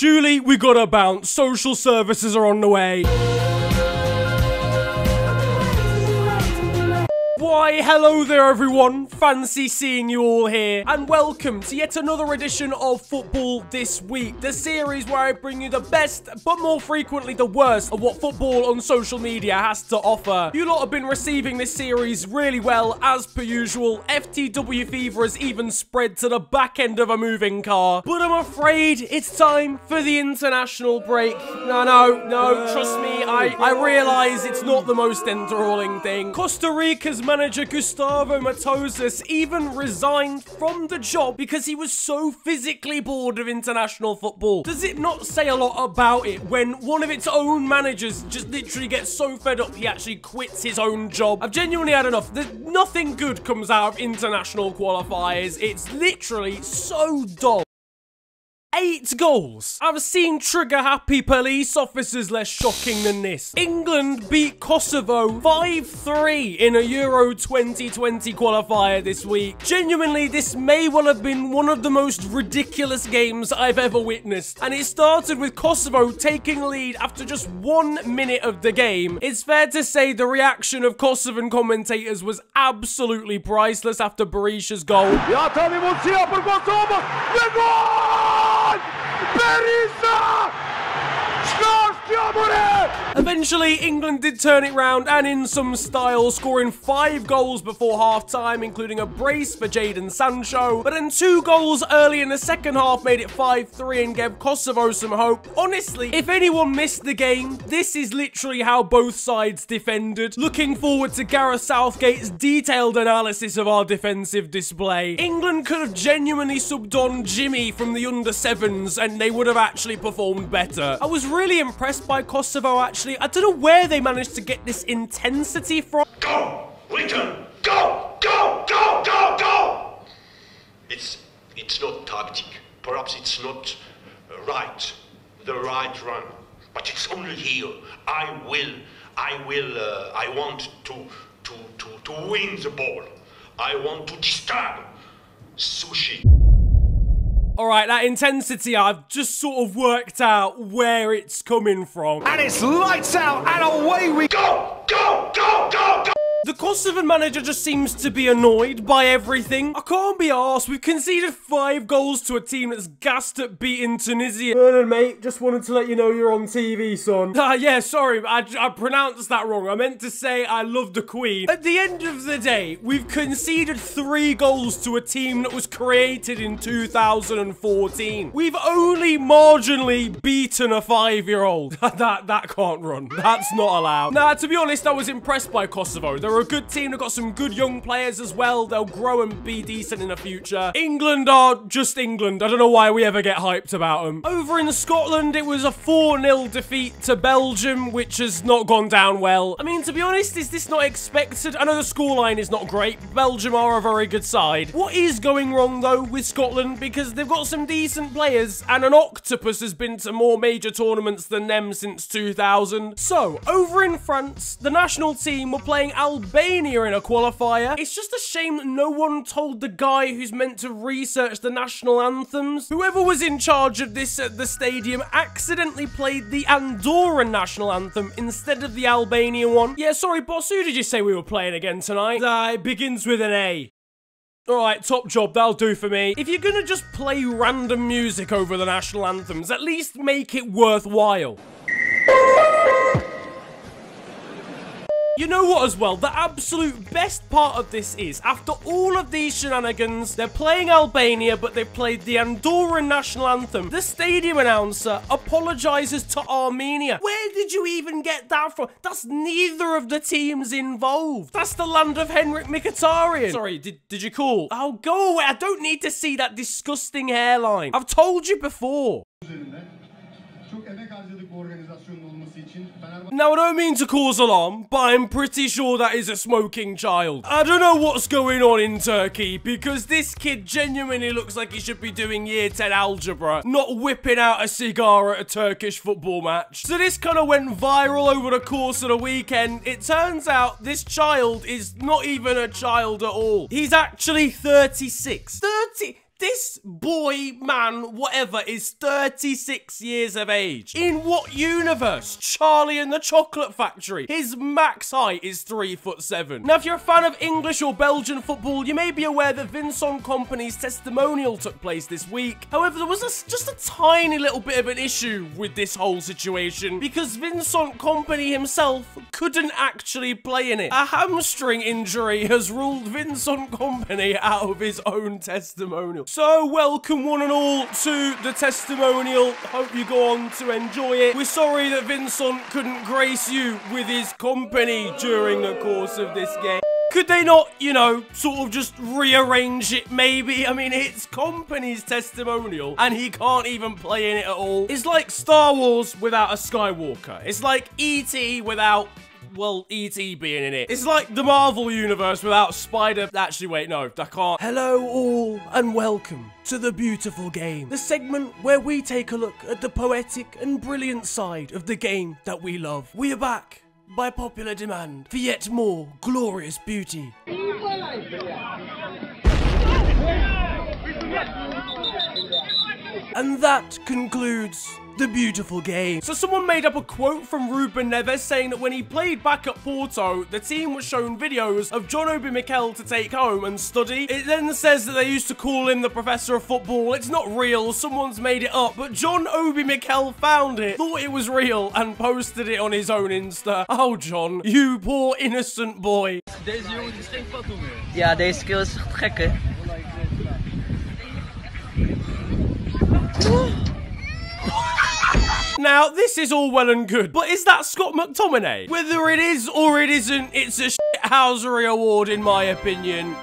Julie, we gotta bounce. Social services are on the way. Why, hello there everyone, fancy seeing you all here, and welcome to yet another edition of Football This Week, the series where I bring you the best, but more frequently the worst, of what football on social media has to offer. You lot have been receiving this series really well, as per usual, FTW fever has even spread to the back end of a moving car, but I'm afraid it's time for the international break. No, no, no, trust me, I, I realise it's not the most enthralling thing. Costa Rica's manager Gustavo Matosas even resigned from the job because he was so physically bored of international football. Does it not say a lot about it when one of its own managers just literally gets so fed up he actually quits his own job? I've genuinely had enough. There's nothing good comes out of international qualifiers. It's literally so dull. Eight goals. I've seen trigger-happy police officers less shocking than this. England beat Kosovo 5-3 in a Euro 2020 qualifier this week. Genuinely, this may well have been one of the most ridiculous games I've ever witnessed. And it started with Kosovo taking lead after just one minute of the game. It's fair to say the reaction of Kosovan commentators was absolutely priceless after Berisha's goal. Berizza! Scorchio Moreno! Eventually, England did turn it round and in some style, scoring five goals before half-time, including a brace for Jadon Sancho. But then two goals early in the second half made it 5-3 and gave Kosovo some hope. Honestly, if anyone missed the game, this is literally how both sides defended. Looking forward to Gareth Southgate's detailed analysis of our defensive display. England could have genuinely subbed on Jimmy from the under-sevens and they would have actually performed better. I was really impressed by Kosovo, actually. I don't know where they managed to get this intensity from. Go! Return! Go! Go! Go! Go! Go! It's it's not tactic. Perhaps it's not right, the right run. But it's only here. I will. I will. Uh, I want to to to to win the ball. I want to disturb. Sushi. All right, that intensity, I've just sort of worked out where it's coming from. And it's lights out and away we go! Go! Go! Go! Go! The Kosovan manager just seems to be annoyed by everything. I can't be arsed. We've conceded five goals to a team that's gassed at beating Tunisia. Vernon, mate, just wanted to let you know you're on TV, son. Ah, yeah, sorry, I, I pronounced that wrong. I meant to say I love the Queen. At the end of the day, we've conceded three goals to a team that was created in 2014. We've only marginally beaten a five-year-old. that, that can't run. That's not allowed. Nah, to be honest, I was impressed by Kosovo. They're a good team. They've got some good young players as well. They'll grow and be decent in the future. England are just England. I don't know why we ever get hyped about them. Over in Scotland, it was a 4-0 defeat to Belgium, which has not gone down well. I mean, to be honest, is this not expected? I know the scoreline is not great. Belgium are a very good side. What is going wrong, though, with Scotland? Because they've got some decent players, and an octopus has been to more major tournaments than them since 2000. So, over in France, the national team were playing Albania in a qualifier. It's just a shame that no one told the guy who's meant to research the national anthems. Whoever was in charge of this at the stadium accidentally played the Andorran national anthem instead of the Albanian one. Yeah, sorry, boss, who did you say we were playing again tonight? Uh, it begins with an A. Alright, top job, that'll do for me. If you're gonna just play random music over the national anthems, at least make it worthwhile. You know what as well, the absolute best part of this is, after all of these shenanigans, they're playing Albania, but they've played the Andorran national anthem. The stadium announcer apologizes to Armenia. Where did you even get that from? That's neither of the teams involved. That's the land of Henrikh Mkhitaryan. Sorry, did, did you call? Oh, go away. I don't need to see that disgusting hairline. I've told you before. Now, I don't mean to cause alarm, but I'm pretty sure that is a smoking child. I don't know what's going on in Turkey, because this kid genuinely looks like he should be doing year 10 algebra, not whipping out a cigar at a Turkish football match. So this kind of went viral over the course of the weekend. It turns out this child is not even a child at all. He's actually 36. 30... This boy, man, whatever, is 36 years of age. In what universe? Charlie and the Chocolate Factory. His max height is 3 foot 7. Now, if you're a fan of English or Belgian football, you may be aware that Vincent Kompany's testimonial took place this week. However, there was a, just a tiny little bit of an issue with this whole situation because Vincent Kompany himself couldn't actually play in it. A hamstring injury has ruled Vincent Kompany out of his own testimonial. So, welcome one and all to the testimonial. Hope you go on to enjoy it. We're sorry that Vincent couldn't grace you with his company during the course of this game. Could they not, you know, sort of just rearrange it maybe? I mean, it's Kompany's testimonial and he can't even play in it at all. It's like Star Wars without a Skywalker. It's like E.T. without well, E.T. being in it. It's like the Marvel Universe without Spider. Actually, wait, no, I can't. Hello, all, and welcome to The Beautiful Game, the segment where we take a look at the poetic and brilliant side of the game that we love. We are back by popular demand for yet more glorious beauty. And that concludes the beautiful game. So someone made up a quote from Ruben Neves saying that when he played back at Porto, the team was shown videos of John Obi Mikel to take home and study. It then says that they used to call him the professor of football. It's not real, someone's made it up, but John Obi Mikel found it, thought it was real, and posted it on his own Insta. Oh, John, you poor innocent boy. Deze jongen is geen foto meer. Ja, deze skill is gek hè. Now, this is all well and good, but is that Scott McTominay? Whether it is or it isn't, it's a shithousery award in my opinion.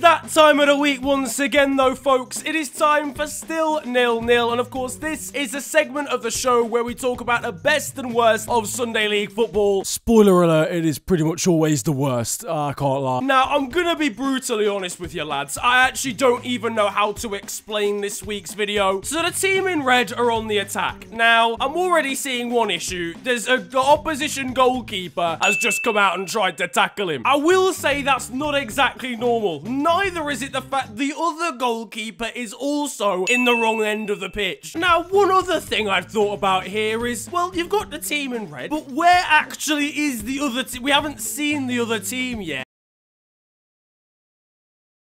That time of the week once again though, folks. It is time for Still Nil Nil. And of course, this is a segment of the show where we talk about the best and worst of Sunday League football. Spoiler alert, it is pretty much always the worst. Ah, I can't lie. Now, I'm gonna be brutally honest with you, lads. I actually don't even know how to explain this week's video. So the team in red are on the attack. Now, I'm already seeing one issue. There's a the opposition goalkeeper has just come out and tried to tackle him. I will say that's not exactly normal. Neither is it the fact the other goalkeeper is also in the wrong end of the pitch. Now, one other thing I've thought about here is, well, you've got the team in red, but where actually is the other team? We haven't seen the other team yet.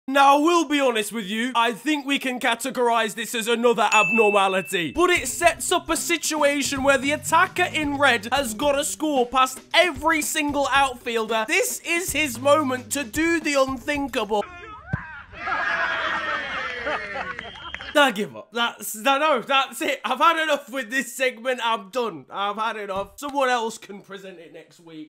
Now, I will be honest with you, I think we can categorize this as another abnormality. But it sets up a situation where the attacker in red has got to score past every single outfielder. This is his moment to do the unthinkable. I give up. That's no, no, that's it. I've had enough with this segment. I'm done. I've had enough. Someone else can present it next week.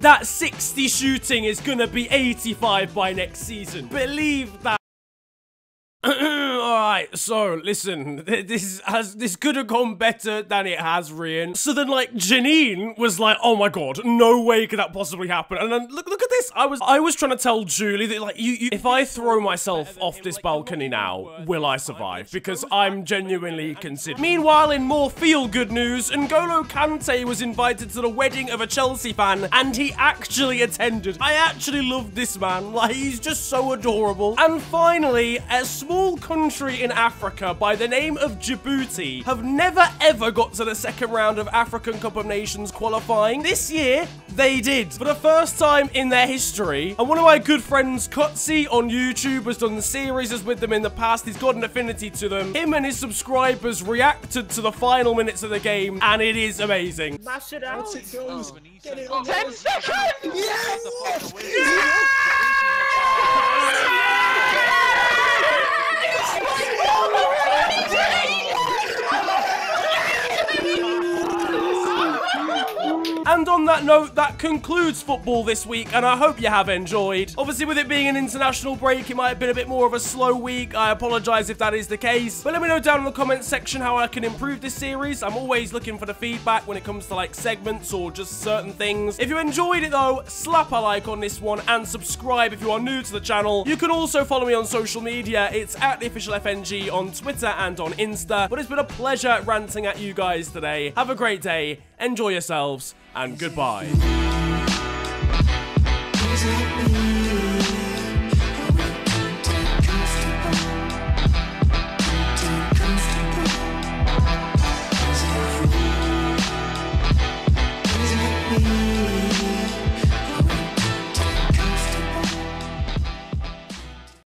That 60 shooting is gonna be 85 by next season. Believe that. Alright, so listen, this has this could have gone better than it has, Rian. So then like Janine was like, oh my god, no way could that possibly happen. And then look look at this. I was I was trying to tell Julie that like you, you if I throw myself off this balcony now, will I survive? Because I'm genuinely considering. Meanwhile, in more feel-good news, N'Golo Kante was invited to the wedding of a Chelsea fan, and he actually attended. I actually love this man. Like he's just so adorable. And finally, a small country in Africa by the name of Djibouti have never ever got to the second round of African Cup of Nations qualifying. This year, they did. For the first time in their history, and one of my good friends, Kutsi, on YouTube, has done series with them in the past. He's got an affinity to them. Him and his subscribers reacted to the final minutes of the game, and it is amazing. Mash it out. Ten seconds! And on that note, that concludes football this week, and I hope you have enjoyed. Obviously, with it being an international break, it might have been a bit more of a slow week. I apologize if that is the case. But let me know down in the comments section how I can improve this series. I'm always looking for the feedback when it comes to like segments or just certain things. If you enjoyed it though, slap a like on this one and subscribe if you are new to the channel. You can also follow me on social media. It's at the official FNG on Twitter and on Insta. But it's been a pleasure ranting at you guys today. Have a great day, enjoy yourselves, and goodbye.